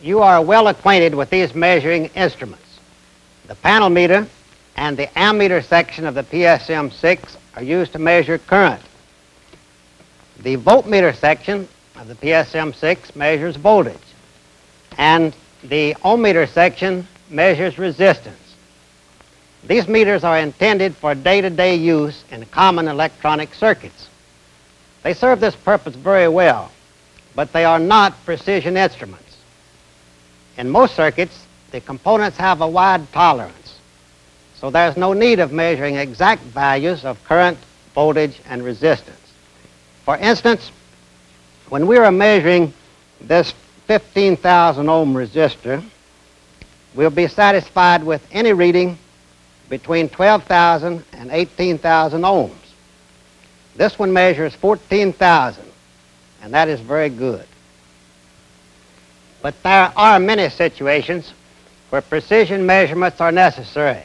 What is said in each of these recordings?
you are well acquainted with these measuring instruments. The panel meter and the ammeter section of the PSM6 are used to measure current. The voltmeter section of the PSM6 measures voltage, and the ohmmeter section measures resistance. These meters are intended for day-to-day use in common electronic circuits. They serve this purpose very well, but they are not precision instruments. In most circuits, the components have a wide tolerance, so there's no need of measuring exact values of current, voltage, and resistance. For instance, when we are measuring this 15,000 ohm resistor, we'll be satisfied with any reading between 12,000 and 18,000 ohms. This one measures 14,000, and that is very good. But there are many situations where precision measurements are necessary.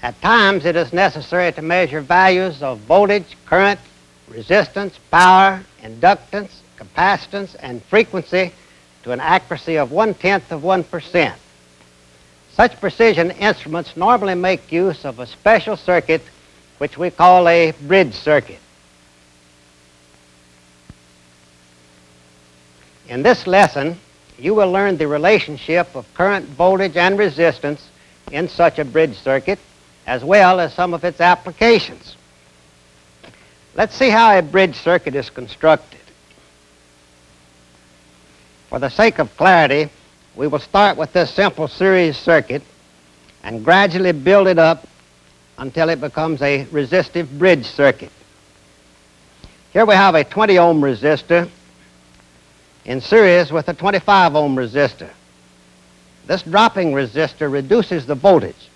At times, it is necessary to measure values of voltage, current, resistance, power, inductance, capacitance, and frequency to an accuracy of one-tenth of 1%. Such precision instruments normally make use of a special circuit which we call a bridge circuit. In this lesson, you will learn the relationship of current, voltage, and resistance in such a bridge circuit, as well as some of its applications. Let's see how a bridge circuit is constructed. For the sake of clarity, we will start with this simple series circuit and gradually build it up until it becomes a resistive bridge circuit. Here we have a 20 ohm resistor in series with a 25 ohm resistor. This dropping resistor reduces the voltage.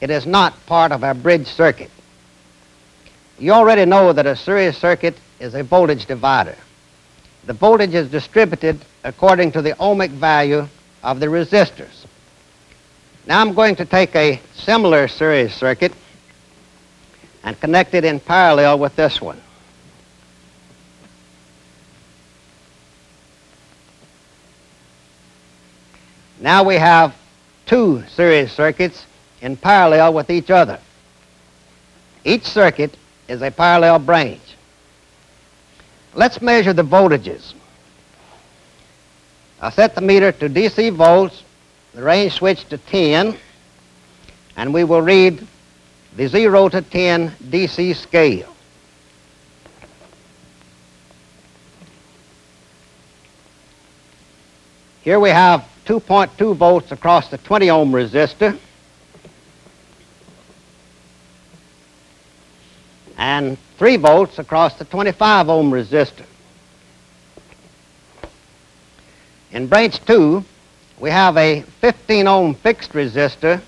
It is not part of our bridge circuit. You already know that a series circuit is a voltage divider. The voltage is distributed according to the ohmic value of the resistors. Now I'm going to take a similar series circuit and connect it in parallel with this one. Now we have two series circuits in parallel with each other. Each circuit is a parallel branch. Let's measure the voltages. I'll set the meter to DC volts, the range switch to 10, and we will read the 0 to 10 DC scale. Here we have 2.2 volts across the 20 ohm resistor and 3 volts across the 25 ohm resistor. In branch 2, we have a 15 ohm fixed resistor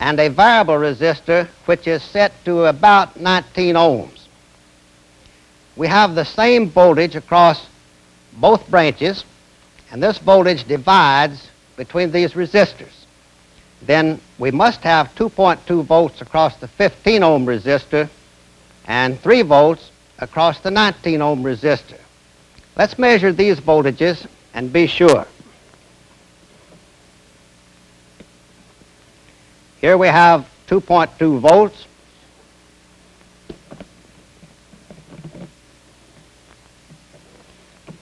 and a variable resistor which is set to about 19 ohms. We have the same voltage across both branches and this voltage divides between these resistors. Then we must have 2.2 volts across the 15 ohm resistor and 3 volts across the 19 ohm resistor. Let's measure these voltages and be sure. Here we have 2.2 volts.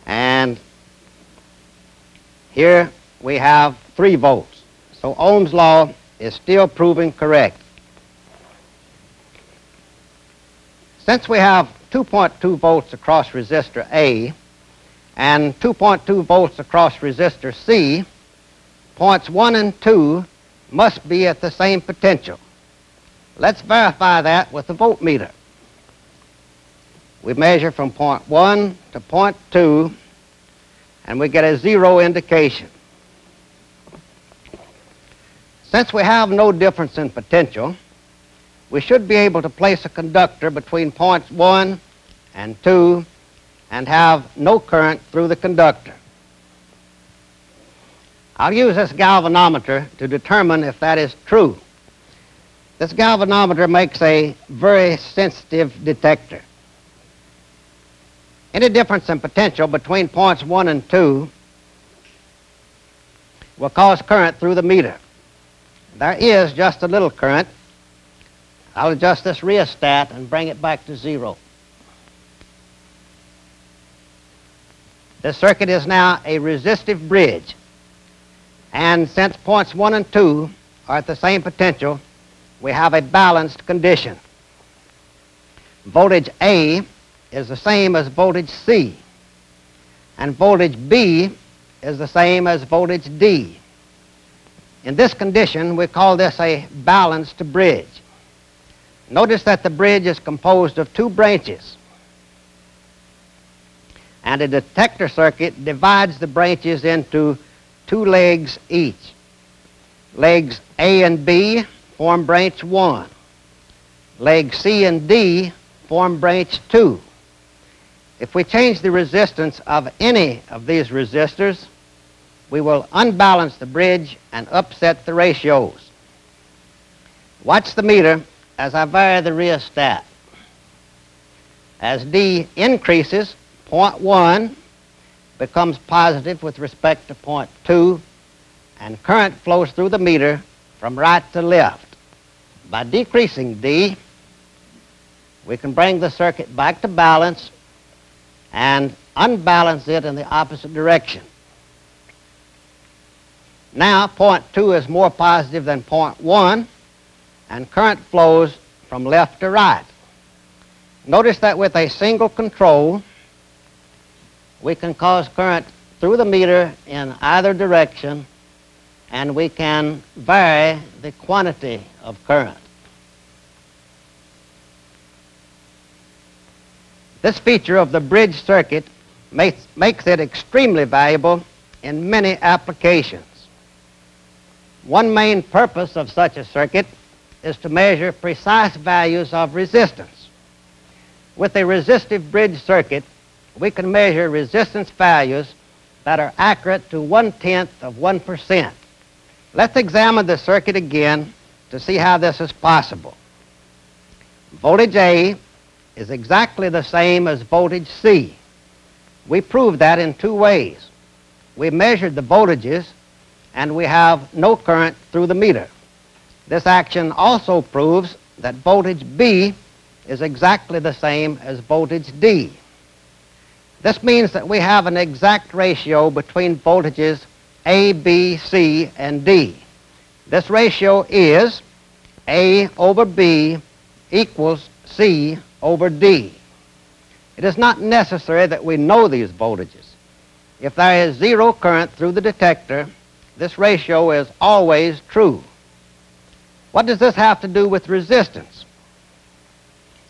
And here we have 3 volts. So Ohm's law is still proving correct. Since we have 2.2 volts across resistor A and 2.2 volts across resistor C, points 1 and 2 must be at the same potential. Let's verify that with the voltmeter. We measure from point 1 to point 2 and we get a zero indication. Since we have no difference in potential, we should be able to place a conductor between points 1 and 2 and have no current through the conductor. I'll use this galvanometer to determine if that is true. This galvanometer makes a very sensitive detector. Any difference in potential between points 1 and 2 will cause current through the meter. There is just a little current. I'll adjust this rheostat and bring it back to zero. This circuit is now a resistive bridge. And since points 1 and 2 are at the same potential, we have a balanced condition. Voltage A is the same as voltage C, and voltage B is the same as voltage D. In this condition, we call this a balanced bridge. Notice that the bridge is composed of two branches, and a detector circuit divides the branches into two legs each. Legs A and B form branch 1. Legs C and D form branch 2. If we change the resistance of any of these resistors, we will unbalance the bridge and upset the ratios. Watch the meter as I vary the rheostat. As D increases, point 1 becomes positive with respect to point 2, and current flows through the meter from right to left. By decreasing D, we can bring the circuit back to balance and unbalance it in the opposite direction. Now, point 2 is more positive than point 1, and current flows from left to right. Notice that with a single control, we can cause current through the meter in either direction, and we can vary the quantity of current. This feature of the bridge circuit makes, makes it extremely valuable in many applications. One main purpose of such a circuit is to measure precise values of resistance. With a resistive bridge circuit, we can measure resistance values that are accurate to one-tenth of 1%. Let's examine the circuit again to see how this is possible. Voltage A is exactly the same as voltage C. We proved that in two ways. We measured the voltages and we have no current through the meter. This action also proves that voltage B is exactly the same as voltage D. This means that we have an exact ratio between voltages A, B, C, and D. This ratio is A over B equals C over D. It is not necessary that we know these voltages. If there is zero current through the detector, this ratio is always true. What does this have to do with resistance?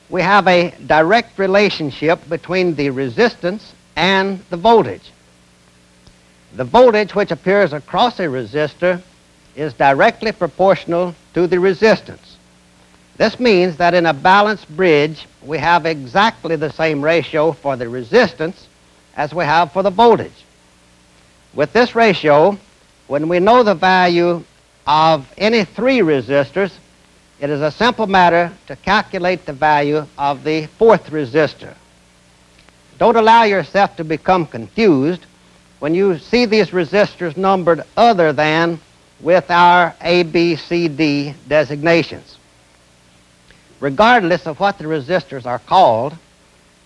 We have a direct relationship between the resistance and the voltage. The voltage which appears across a resistor is directly proportional to the resistance. This means that in a balanced bridge, we have exactly the same ratio for the resistance as we have for the voltage. With this ratio, when we know the value of any three resistors, it is a simple matter to calculate the value of the fourth resistor. Don't allow yourself to become confused when you see these resistors numbered other than with our A, B, C, D designations regardless of what the resistors are called,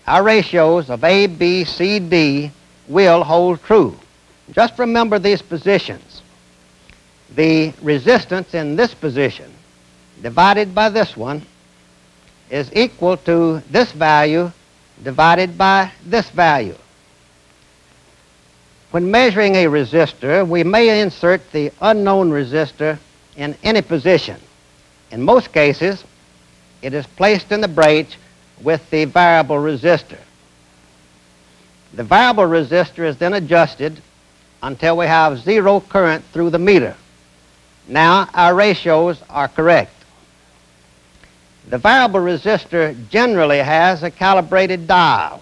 our ratios of A, B, C, D will hold true. Just remember these positions. The resistance in this position divided by this one is equal to this value divided by this value. When measuring a resistor, we may insert the unknown resistor in any position. In most cases, it is placed in the breech with the variable resistor. The variable resistor is then adjusted until we have zero current through the meter. Now our ratios are correct. The variable resistor generally has a calibrated dial,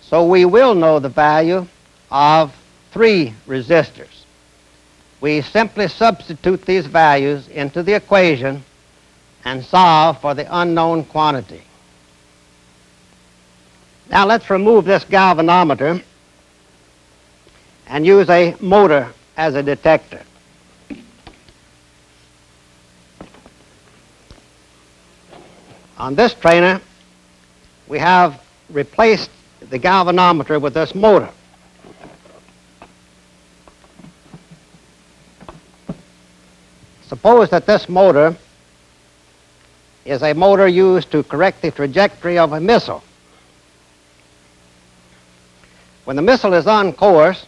so we will know the value of three resistors. We simply substitute these values into the equation and solve for the unknown quantity. Now let's remove this galvanometer and use a motor as a detector. On this trainer, we have replaced the galvanometer with this motor. Suppose that this motor is a motor used to correct the trajectory of a missile. When the missile is on course,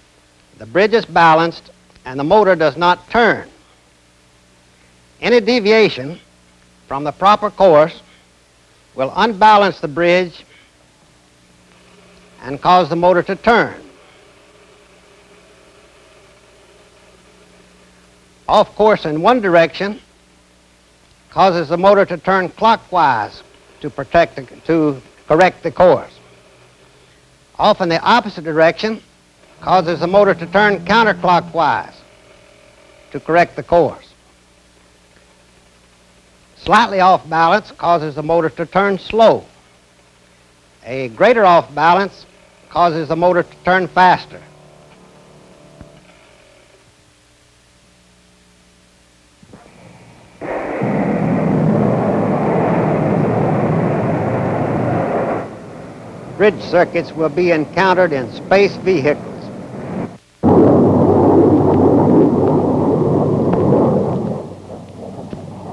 the bridge is balanced and the motor does not turn. Any deviation from the proper course will unbalance the bridge and cause the motor to turn. Off course in one direction causes the motor to turn clockwise to protect the, to correct the course. Off in the opposite direction causes the motor to turn counterclockwise to correct the course. Slightly off balance causes the motor to turn slow. A greater off balance causes the motor to turn faster. Bridge circuits will be encountered in space vehicles.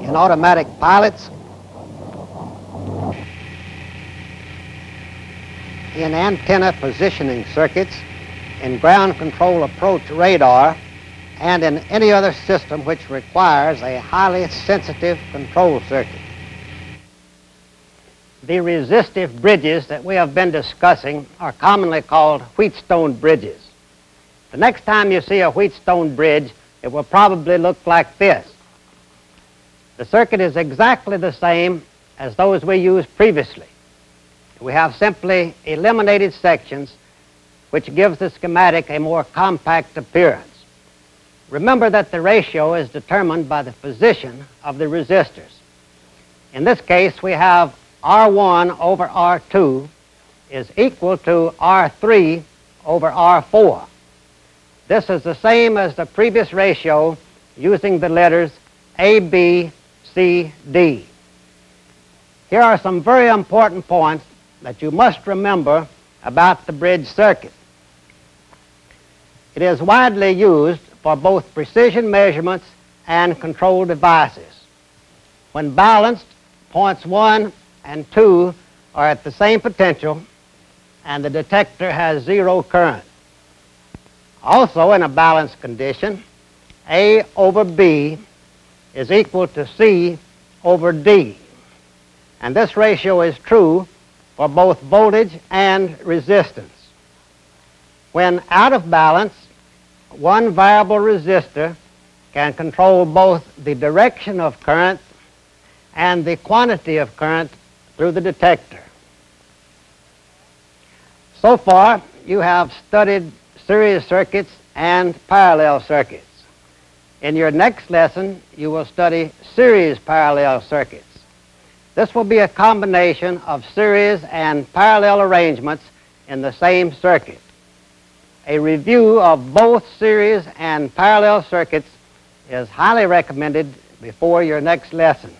In automatic pilots, in antenna positioning circuits, in ground control approach radar, and in any other system which requires a highly sensitive control circuit the resistive bridges that we have been discussing are commonly called Wheatstone bridges. The next time you see a Wheatstone bridge, it will probably look like this. The circuit is exactly the same as those we used previously. We have simply eliminated sections which gives the schematic a more compact appearance. Remember that the ratio is determined by the position of the resistors. In this case, we have R1 over R2 is equal to R3 over R4. This is the same as the previous ratio using the letters A, B, C, D. Here are some very important points that you must remember about the bridge circuit. It is widely used for both precision measurements and control devices. When balanced, points 1 and 2 are at the same potential and the detector has zero current. Also in a balanced condition, A over B is equal to C over D. And this ratio is true for both voltage and resistance. When out of balance, one variable resistor can control both the direction of current and the quantity of current through the detector. So far, you have studied series circuits and parallel circuits. In your next lesson, you will study series parallel circuits. This will be a combination of series and parallel arrangements in the same circuit. A review of both series and parallel circuits is highly recommended before your next lesson.